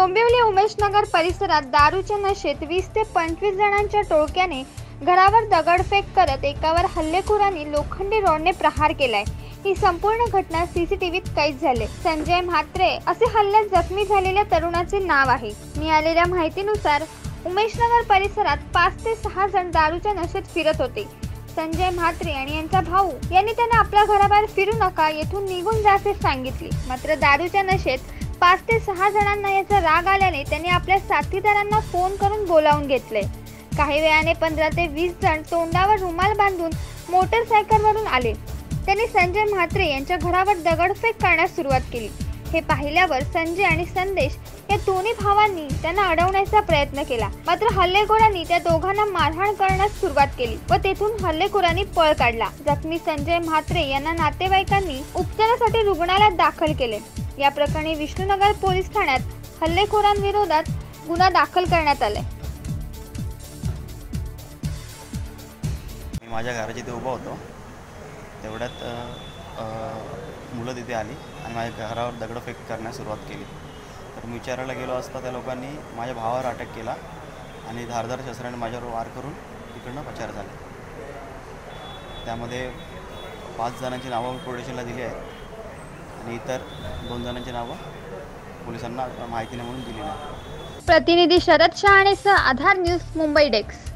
डोंबिवली उमेशनगर परिसरात दारूच्या नशेत वीस ते पंचवीस जणांच्या टोळक्याने घरावर दगडफेक करत एकावर हल्लेखोरांनी लोखंडी रॉडने प्रहार केलाय. ही संपूर्ण घटना सीसीटीव्हीत कैद झाले. संजय म्हात्रे असे हल्ल्यात जखमी झालेल्या तरुणाचे नाव आहे. मिळालेल्या माहितीनुसार उमेशनगर परिसरात पाच ते सहा जण दारूच्या नशेत फिरत होते. संजय म्हात्रे आणि यांचा भाऊ यांनी त्यांना आपल्या घराबाहेर फिरू नका येथून निघून जासे सांगितले. मात्र दारूच्या नशेत पाच ते सहा जणांना याचा राग आल्याने त्यांनी आपल्या साथीदारांना फोन करून बोलावून घेतले. काही वेळाने पंधरा ते वीस जण तोंडावर रुमाल बांधून मोटरसायकलवरून आले. त्यांनी संजय म्हात्रे यांच्या घरावर दगडफेक करण्यास सुरुवात केली. हे पाहिल्यावर संजय आणि संदेश या दोन्ही भावांनी त्यांना अडवण्याचा प्रयत्न केला. मात्र हल्लेखोरांनी त्या दोघांना मारहाण करण्यास सुरुवात केली व तेथून हल्लेखोरांनी पळ काढला जखमी संजय म्हात्रे यांना नातेवाईकांनी उपचारासाठी रुग्णालयात दाखल केले. या प्रकरणी विष्णुनगर पोलीस ठाण्यात हल्लेखोरांविरोधात गुन्हा दाखल करण्यात आलाय. मी माझ्या घराच्या इथे उभा होतो. तेवढ्यात मुलं तिथे आली आणि माझ्या घरावर दगडफेक करण्यास सुरुवात केली. तर मी विचारायला गेलो असता त्या लोकांनी माझ्या भावावर अटॅक केला आणि धारदार शस्त्राने माझ्यावर वार करून तिकडनं पचार झाले. त्यामध्ये पाच जणांची नावं पोलीस दिली आहेत. आणि इतर दोन जणांची नावं पोलिसांना माहिती नाही म्हणून दिली नाही. प्रतिनिधी शरद शहाणेसह आधार न्यूज मुंबई डेस्क.